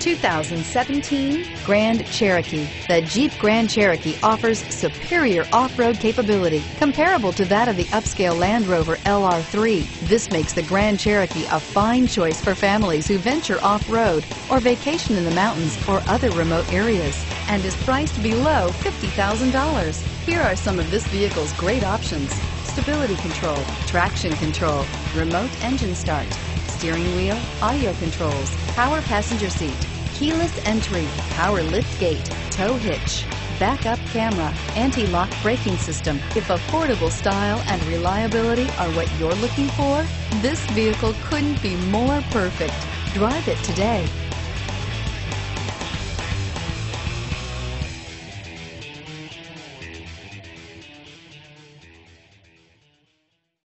2017 Grand Cherokee. The Jeep Grand Cherokee offers superior off-road capability comparable to that of the upscale Land Rover LR3. This makes the Grand Cherokee a fine choice for families who venture off-road or vacation in the mountains or other remote areas and is priced below $50,000. Here are some of this vehicle's great options. Stability control, traction control, remote engine start, steering wheel, audio controls, power passenger seat, keyless entry, power lift gate, tow hitch, backup camera, anti-lock braking system. If affordable style and reliability are what you're looking for, this vehicle couldn't be more perfect. Drive it today.